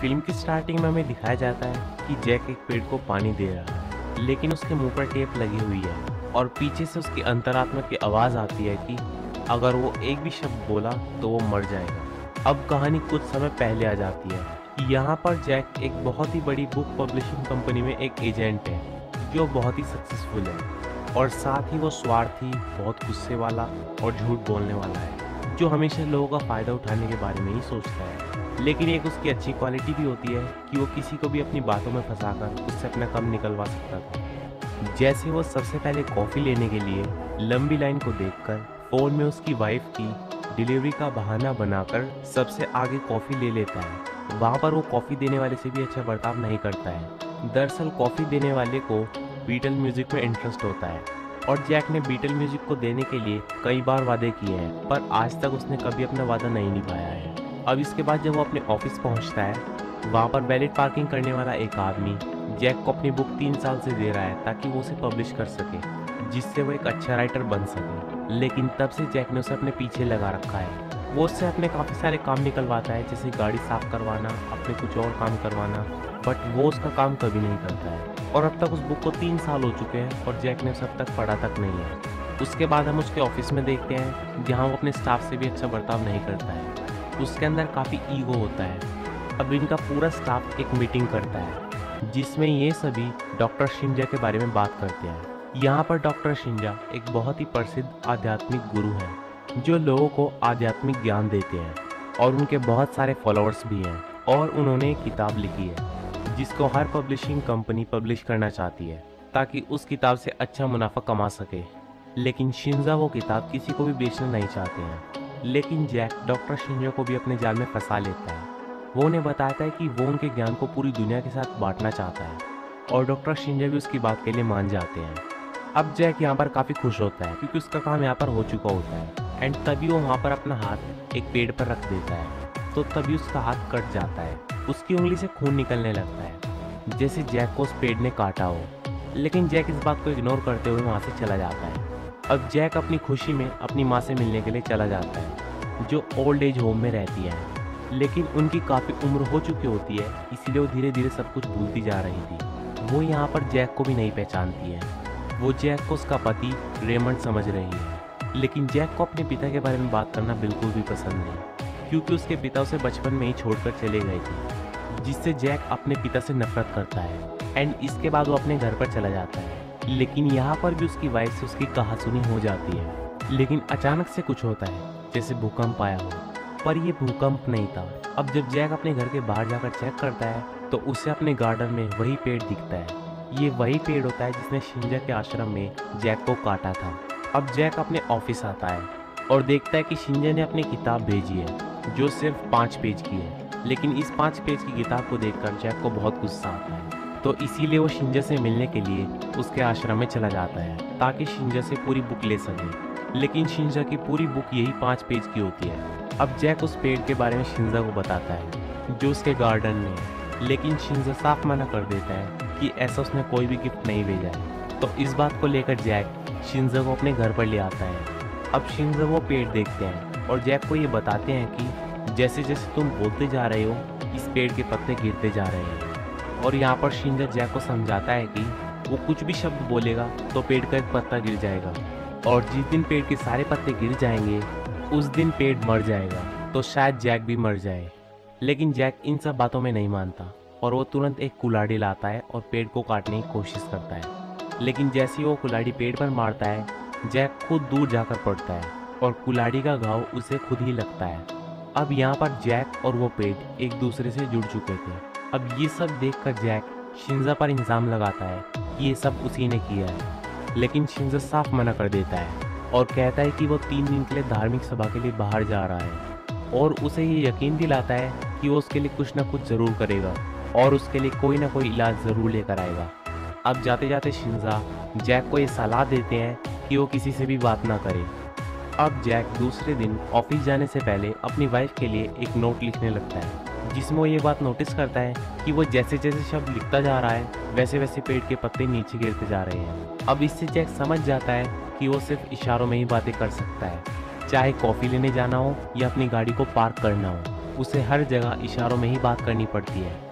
Film की starting में हमें दिखाया जाता है कि जैक एक पेड़ को पानी दे रहा है, लेकिन उसके मुँह पर टेप लगी हुई है और पीछे से उसकी अंतरात्मा की आवाज़ आती है कि अगर वो एक भी शब्द बोला तो वो मर जाएगा। अब कहानी कुछ समय पहले आ जाती है। यहाँ पर जैक एक बहुत ही बड़ी बुक पब्लिशिंग कंपनी में एक एजेंट है, जो बहुत ही सक्सेसफुल है और साथ ही वो स्वार्थी, बहुत गुस्से वाला और झूठ बोलने वाला है, जो हमेशा लोगों का फ़ायदा उठाने के बारे में ही सोचता है। लेकिन एक उसकी अच्छी क्वालिटी भी होती है कि वो किसी को भी अपनी बातों में फंसा कर उससे अपना कम निकलवा सकता था। जैसे वो सबसे पहले कॉफ़ी लेने के लिए लंबी लाइन को देखकर फ़ोन में उसकी वाइफ की डिलीवरी का बहाना बनाकर सबसे आगे कॉफ़ी ले लेता है। वहाँ पर वो कॉफ़ी देने वाले से भी अच्छा बर्ताव नहीं करता है। दरअसल कॉफ़ी देने वाले को बीटल म्यूज़िक में इंटरेस्ट होता है और जैक ने बीटल म्यूज़िक को देने के लिए कई बार वादे किए हैं, पर आज तक उसने कभी अपना वादा नहीं निभाया है। अब इसके बाद जब वो अपने ऑफ़िस पहुँचता है, वहाँ पर वैलिड पार्किंग करने वाला एक आदमी जैक को अपनी बुक तीन साल से दे रहा है ताकि वो उसे पब्लिश कर सके, जिससे वो एक अच्छा राइटर बन सके। लेकिन तब से जैक ने उसे अपने पीछे लगा रखा है। वो उससे अपने काफ़ी सारे काम निकलवाता है, जैसे गाड़ी साफ़ करवाना, अपने कुछ और काम करवाना बट वो उसका काम कभी नहीं करता है। और अब तक उस बुक को तीन साल हो चुके हैं और जैक ने उसे अब तक पढ़ा तक नहीं है। उसके बाद हम उसके ऑफ़िस में देखते हैं, जहाँ वो अपने स्टाफ से भी अच्छा बर्ताव नहीं करता है। उसके अंदर काफ़ी ईगो होता है। अब इनका पूरा स्टाफ एक मीटिंग करता है, जिसमें ये सभी डॉक्टर शिंजा के बारे में बात करते हैं। यहाँ पर डॉक्टर शिंजा एक बहुत ही प्रसिद्ध आध्यात्मिक गुरु हैं, जो लोगों को आध्यात्मिक ज्ञान देते हैं, और उनके बहुत सारे फॉलोअर्स भी हैं, और उन्होंने एक किताब लिखी है, जिसको हर पब्लिशिंग कंपनी पब्लिश करना चाहती है, ताकि उस किताब से अच्छा मुनाफा कमा सके। लेकिन शिंजा वो किताब किसी को भी बेचना नहीं चाहते हैं। लेकिन जैक, डॉक्टर शिंजा को भी अपने जाल में फंसा लेता है। वो उन्हें बताता है कि वो उनके ज्ञान को पूरी दुनिया के साथ बांटना चाहता है और डॉक्टर शिंजा भी उसकी बात के लिए मान जाते हैं। अब जैक यहाँ पर काफ़ी खुश होता है क्योंकि उसका काम यहाँ पर हो चुका होता है एंड तभी वो वहाँ पर अपना हाथ एक पेड़ पर रख देता है। तो तभी उसका हाथ कट जाता है, उसकी उंगली से खून निकलने लगता है, जैसे जैक को उस पेड़ ने काटा हो। लेकिन जैक इस बात को इग्नोर करते हुए वहाँ से चला जाता है। अब जैक अपनी खुशी में अपनी माँ से मिलने के लिए चला जाता है, जो ओल्ड एज होम में रहती है। लेकिन उनकी काफ़ी उम्र हो चुकी होती है, इसीलिए वो धीरे धीरे सब कुछ भूलती जा रही थी। वो यहाँ पर जैक को भी नहीं पहचानती है। वो जैक को उसका पति रेमंड समझ रही है। लेकिन जैक को अपने पिता के बारे में बात करना बिल्कुल भी पसंद नहीं, क्योंकि उसके पिता उसे बचपन में ही छोड़कर चले गए थे, जिससे जैक अपने पिता से नफरत करता है, एंड इसके बाद वो अपने घर पर चला जाता है। लेकिन यहाँ पर भी उसकी वाइफ से उसकी कहासुनी हो जाती है। लेकिन अचानक से कुछ होता है, जैसे भूकंप आया हो। पर यह भूकंप नहीं था। अब जब जैक अपने घर के बाहर जाकर चेक करता है तो उसे अपने गार्डन में वही पेड़ दिखता है। ये वही पेड़ होता है जिसने शिंजा के आश्रम में जैक को काटा था। अब जैक अपने ऑफ़िस आता है और देखता है कि शिंजा ने अपनी किताब भेजी है, जो सिर्फ़ पाँच पेज की है। लेकिन इस पाँच पेज की किताब को देखकर जैक को बहुत गुस्सा आता है। तो इसीलिए वो शिंजा से मिलने के लिए उसके आश्रम में चला जाता है, ताकि शिंजा से पूरी बुक ले सके। लेकिन शिंजा की पूरी बुक यही पाँच पेज की होती है। अब जैक उस पेड़ के बारे में शिंजा को बताता है, जो उसके गार्डन में है। लेकिन शिंजा साफ़ मना कर देता है कि ऐसा उसने कोई भी गिफ्ट नहीं भेजा है। तो इस बात को लेकर जैक शिंजा को अपने घर पर ले आता है। अब शिंजा वो पेड़ देखते हैं और जैक को ये बताते हैं कि जैसे जैसे तुम बोलते जा रहे हो, इस पेड़ के पत्ते गिरते जा रहे हैं। और यहाँ पर शिंजा जैक को समझाता है कि वो कुछ भी शब्द बोलेगा तो पेड़ का एक पत्ता गिर जाएगा। और जिस दिन पेड़ के सारे पत्ते गिर जाएँगे, उस दिन पेड़ मर जाएगा तो शायद जैक भी मर जाए। लेकिन जैक इन सब बातों में नहीं मानता और वो तुरंत एक कुलाड़ी लाता है और पेड़ को काटने की कोशिश करता है। लेकिन जैसे ही वो कुलाड़ी पेड़ पर मारता है, जैक खुद दूर जाकर पड़ता है और कुलाड़ी का घाव उसे खुद ही लगता है। अब यहाँ पर जैक और वो पेड़ एक दूसरे से जुड़ चुके थे। अब ये सब देखकर जैक शिंजा पर इंजाम लगाता है कि ये सब उसी ने किया है। लेकिन शिंजा साफ़ मना कर देता है और कहता है कि वो तीन दिन के लिए धार्मिक सभा के लिए बाहर जा रहा है और उसे ये यकीन दिलाता है कि वो उसके लिए कुछ ना कुछ ज़रूर करेगा और उसके लिए कोई ना कोई इलाज ज़रूर लेकर आएगा। अब जाते जाते शिंजा जैक को ये सलाह देते हैं कि वो किसी से भी बात ना करे। अब जैक दूसरे दिन ऑफ़िस जाने से पहले अपनी वाइफ के लिए एक नोट लिखने लगता है। जिसमें वो ये बात नोटिस करता है कि वो जैसे जैसे शब्द लिखता जा रहा है, वैसे वैसे पेड़ के पत्ते नीचे गिरते जा रहे हैं। अब इससे जैक समझ जाता है कि वो सिर्फ़ इशारों में ही बातें कर सकता है। चाहे कॉफ़ी लेने जाना हो या अपनी गाड़ी को पार्क करना हो, उसे हर जगह इशारों में ही बात करनी पड़ती है।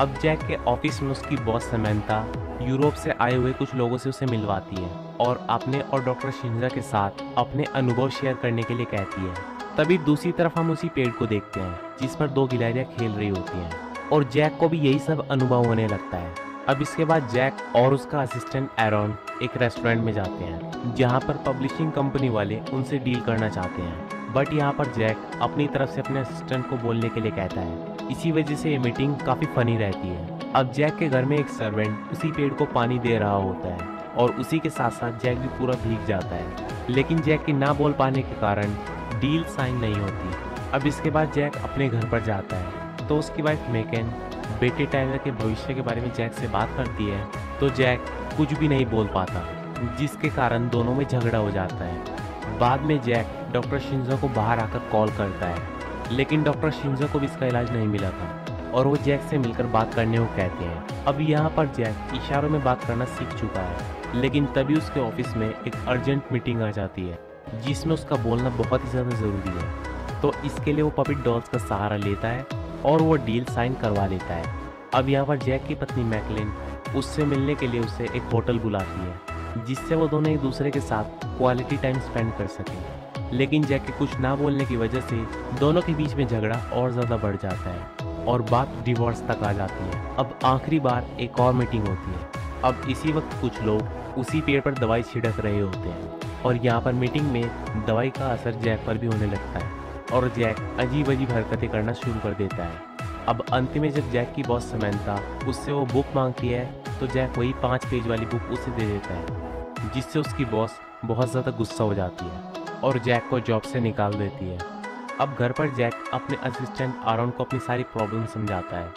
अब जैक के ऑफ़िस में उसकी बॉस समैंथा यूरोप से आए हुए कुछ लोगों से उसे मिलवाती है और अपने और डॉक्टर शिंजा के साथ अपने अनुभव शेयर करने के लिए कहती है। तभी दूसरी तरफ़ हम उसी पेड़ को देखते हैं, जिस पर दो गिलहरियाँ खेल रही होती हैं। और जैक को भी यही सब अनुभव होने लगता है। अब इसके बाद जैक और उसका असिस्टेंट एरॉन एक रेस्टोरेंट में जाते हैं, जहाँ पर पब्लिशिंग कंपनी वाले उनसे डील करना चाहते हैं। बट यहाँ पर जैक अपनी तरफ़ से अपने असिस्टेंट को बोलने के लिए कहता है। इसी वजह से ये मीटिंग काफ़ी फनी रहती है। अब जैक के घर में एक सर्वेंट उसी पेड़ को पानी दे रहा होता है, और उसी के साथ साथ जैक भी पूरा भीग जाता है। लेकिन जैक के ना बोल पाने के कारण डील साइन नहीं होती। अब इसके बाद जैक अपने घर पर जाता है। तो उसकी वाइफ मेकन, बेटे टाइलर के भविष्य के बारे में जैक से बात करती है तो जैक कुछ भी नहीं बोल पाता, जिसके कारण दोनों में झगड़ा हो जाता है। बाद में जैक डॉक्टर शिंजो को बाहर आकर कॉल करता है, लेकिन डॉक्टर शिंजो को भी इसका इलाज नहीं मिला था, और वो जैक से मिलकर बात करने को कहते हैं। अब यहाँ पर जैक इशारों में बात करना सीख चुका है, लेकिन तभी उसके ऑफ़िस में एक अर्जेंट मीटिंग आ जाती है। जिसमें उसका बोलना बहुत ही ज़्यादा ज़रूरी है। तो इसके लिए वो पपिट डॉल्स का सहारा लेता है और वो डील साइन करवा लेता है। अब यहाँ पर जैक की पत्नी मैकलिन उससे मिलने के लिए उसे एक होटल बुलाती है, जिससे वो दोनों एक दूसरे के साथ क्वालिटी टाइम स्पेंड कर सकें। लेकिन जैक के कुछ ना बोलने की वजह से दोनों के बीच में झगड़ा और ज़्यादा बढ़ जाता है और बात डिवोर्स तक आ जाती है। अब आखिरी बार एक और मीटिंग होती है। अब इसी वक्त कुछ लोग उसी पेड़ पर दवाई छिड़क रहे होते हैं। और यहाँ पर मीटिंग में दवाई का असर जैक पर भी होने लगता है और जैक अजीब अजीब हरकतें करना शुरू कर देता है। अब अंत में जब जैक की बॉस समैंता उससे वो बुक मांगती है तो जैक वही पाँच पेज वाली बुक उसे दे देता है, जिससे उसकी बॉस बहुत ज़्यादा गुस्सा हो जाती है और जैक को जॉब से निकाल देती है। अब घर पर जैक अपने असिस्टेंट आरोन को अपनी सारी प्रॉब्लम समझाता है,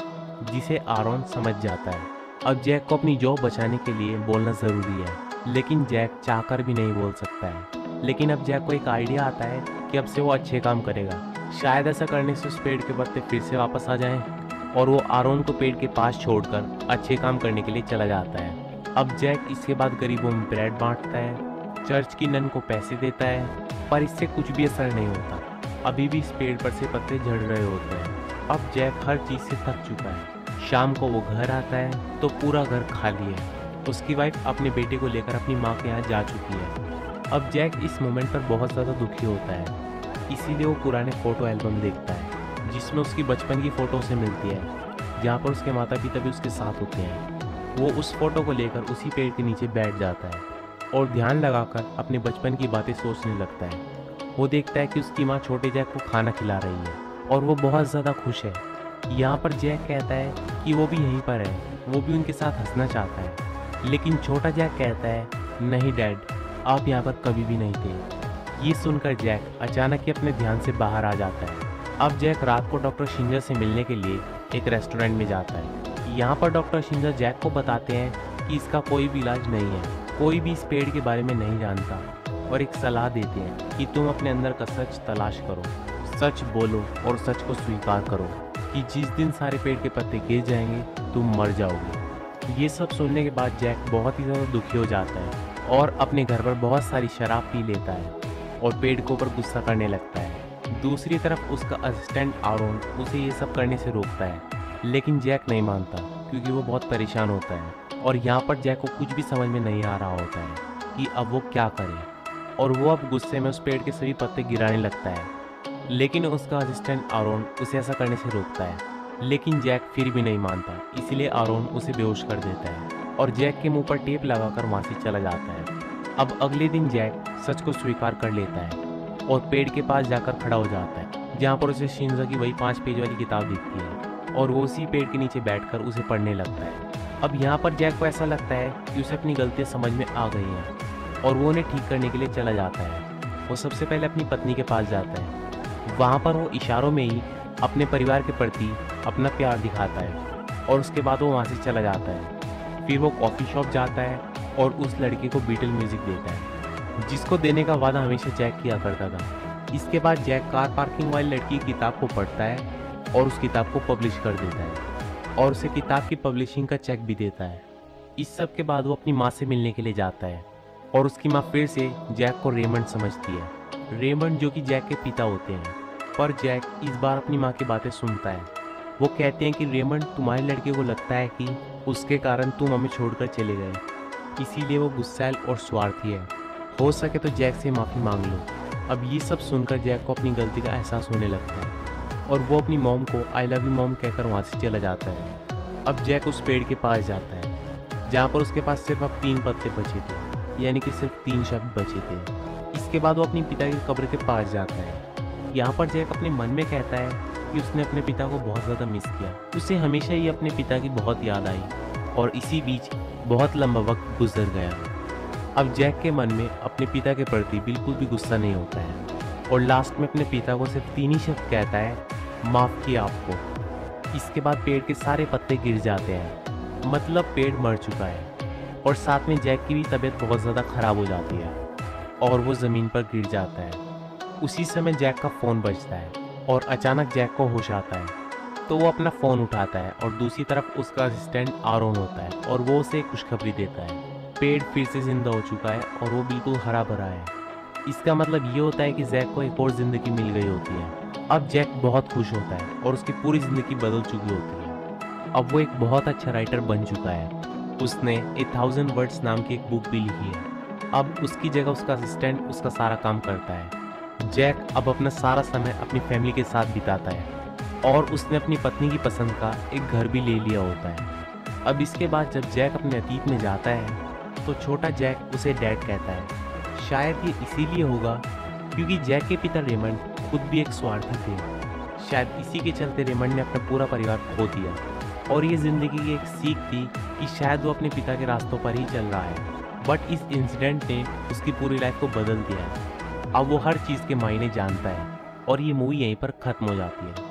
जिसे आरोन समझ जाता है। अब जैक को अपनी जॉब बचाने के लिए बोलना ज़रूरी है। लेकिन जैक चाहकर भी नहीं बोल सकता है। लेकिन अब जैक को एक आइडिया आता है कि अब से वो अच्छे काम करेगा। शायद ऐसा करने से उस पेड़ के पत्ते फिर से वापस आ जाएँ और वो आरोन को पेड़ के पास छोड़कर अच्छे काम करने के लिए चला जाता है। अब जैक इसके बाद गरीबों में ब्रेड बांटता है, चर्च की नन को पैसे देता है, पर इससे कुछ भी असर नहीं होता। अभी भी इस पेड़ पर से पत्ते झड़ रहे होते हैं। अब जैक हर चीज़ से थक चुका है। शाम को वो घर आता है तो पूरा घर खाली है। उसकी वाइफ अपने बेटे को लेकर अपनी माँ के यहाँ जा चुकी है। अब जैक इस मोमेंट पर बहुत ज़्यादा दुखी होता है। इसीलिए वो पुराने फ़ोटो एल्बम देखता है, जिसमें उसकी बचपन की फ़ोटो से मिलती है। जहाँ पर उसके माता पिता भी उसके साथ होते हैं। वो उस फ़ोटो को लेकर उसी पेड़ के नीचे बैठ जाता है और ध्यान लगाकर अपने बचपन की बातें सोचने लगता है। वो देखता है कि उसकी माँ छोटे जैक को खाना खिला रही है और वो बहुत ज़्यादा खुश है। यहाँ पर जैक कहता है कि वो भी यहीं पर है। वो भी उनके साथ हंसना चाहता है। लेकिन छोटा जैक कहता है, नहीं, डैड, आप यहाँ पर कभी भी नहीं थे। ये सुनकर जैक अचानक ही अपने ध्यान से बाहर आ जाता है। अब जैक रात को डॉक्टर शिंजर से मिलने के लिए एक रेस्टोरेंट में जाता है। यहाँ पर डॉक्टर शिंजर जैक को बताते हैं कि इसका कोई भी इलाज नहीं है, कोई भी इस पेड़ के बारे में नहीं जानता और एक सलाह देते हैं कि तुम अपने अंदर का सच तलाश करो, सच बोलो और सच को स्वीकार करो कि जिस दिन सारे पेड़ के पत्ते गिर जाएँगे, तुम मर जाओगे। ये सब सुनने के बाद जैक बहुत ही ज़्यादा दुखी हो जाता है और अपने घर पर बहुत सारी शराब पी लेता है और पेड़ के ऊपर गुस्सा करने लगता है। दूसरी तरफ़ उसका असिस्टेंट आरोन उसे ये सब करने से रोकता है, लेकिन जैक नहीं मानता, क्योंकि वो बहुत परेशान होता है। और यहाँ पर जैक को कुछ भी समझ में नहीं आ रहा होता है कि अब वो क्या करे। और वो अब गुस्से में उस पेड़ के सभी पत्ते गिराने लगता है, लेकिन उसका असिस्टेंट आरोन उसे ऐसा करने से रोकता है। लेकिन जैक फिर भी नहीं मानता, इसीलिए आरोन उसे बेहोश कर देता है और जैक के मुँह पर टेप लगाकर वहाँ से चला जाता है। अब अगले दिन जैक सच को स्वीकार कर लेता है और पेड़ के पास जाकर खड़ा हो जाता है, जहाँ पर उसे शिंजा की वही पाँच पेज वाली किताब दिखती है और वो उसी पेड़ के नीचे बैठकर उसे पढ़ने लगता है। अब यहाँ पर जैक को ऐसा लगता है कि उसे अपनी गलतियाँ समझ में आ गई हैं और वो उन्हें ठीक करने के लिए चला जाता है। वो सबसे पहले अपनी पत्नी के पास जाता है। वहाँ पर वो इशारों में ही अपने परिवार के प्रति अपना प्यार दिखाता है और उसके बाद वो वहाँ से चला जाता है। फिर वो कॉफ़ी शॉप जाता है और उस लड़के को बीटल म्यूज़िक देता है, जिसको देने का वादा हमेशा जैक किया करता था। इसके बाद जैक कार पार्किंग वाली लड़की की किताब को पढ़ता है और उस किताब को पब्लिश कर देता है और उसे किताब की पब्लिशिंग का चेक भी देता है। इस सब के बाद वो अपनी माँ से मिलने के लिए जाता है और उसकी माँ फिर से जैक को रेमंड समझती है। रेमंड जो कि जैक के पिता होते हैं, पर जैक इस बार अपनी माँ की बातें सुनता है। वो कहते हैं कि रेमंड तुम्हारे लड़के को लगता है कि उसके कारण तुम हमें छोड़कर चले गए। इसीलिए वो गुस्सैल और स्वार्थी है। हो सके तो जैक से माफ़ी मांग लो। अब ये सब सुनकर जैक को अपनी गलती का एहसास होने लगता है। और वो अपनी मोम को आई लव यू मोम कहकर वहाँ से चला जाता है। अब जैक उस पेड़ के पास जाता है, जहाँ पर उसके पास सिर्फ़ अब तीन पत्ते बचे थे, यानी कि सिर्फ़ तीन शब्द बचे थे। इसके बाद वो अपनी पिता की कब्र के पास जाता है। यहाँ पर जैक अपने मन में कहता है कि उसने अपने पिता को बहुत ज़्यादा मिस किया। उसे हमेशा ही अपने पिता की बहुत याद आई और इसी बीच बहुत लंबा वक्त गुजर गया। अब जैक के मन में अपने पिता के प्रति बिल्कुल भी गुस्सा नहीं होता है और लास्ट में अपने पिता को सिर्फ़ तीन ही शब्द कहता है, माफ़ किया आपको। इसके बाद पेड़ के सारे पत्ते गिर जाते हैं। मतलब पेड़ मर चुका है और साथ में जैक की भी तबीयत बहुत ज़्यादा ख़राब हो जाती है और वो ज़मीन पर गिर जाता है। उसी समय जैक का फ़ोन बजता है। और अचानक जैक को होश आता है। तो वो अपना फ़ोन उठाता है और दूसरी तरफ़ उसका असिस्टेंट आरोन होता है और वो उसे खुशखबरी देता है। पेड़ फिर से ज़िंदा हो चुका है और वो बिल्कुल हरा भरा है। इसका मतलब ये होता है कि जैक को एक और ज़िंदगी मिल गई होती है। अब जैक बहुत खुश होता है और उसकी पूरी ज़िंदगी बदल चुकी होती है। अब वो एक बहुत अच्छा राइटर बन चुका है। उसने ए थाउज़ेंड वर्ड्स नाम की एक बुक भी लिखी है। अब उसकी जगह उसका असिस्टेंट उसका सारा काम करता है। जैक अब अपना सारा समय अपनी फैमिली के साथ बिताता है और उसने अपनी पत्नी की पसंद का एक घर भी ले लिया होता है। अब इसके बाद जब जैक अपने अतीत में जाता है तो छोटा जैक उसे डैड कहता है। शायद ये इसीलिए होगा क्योंकि जैक के पिता रेमंड खुद भी एक स्वार्थी थे। शायद इसी के चलते रेमंड ने अपना पूरा परिवार खो दिया और ये ज़िंदगी की एक सीख थी कि शायद वो अपने पिता के रास्तों पर ही चल रहा है। बट इस इंसिडेंट ने उसकी पूरी लाइफ को बदल दिया है। अब वो हर चीज़ के मायने जानता है और ये मूवी यहीं पर ख़त्म हो जाती है।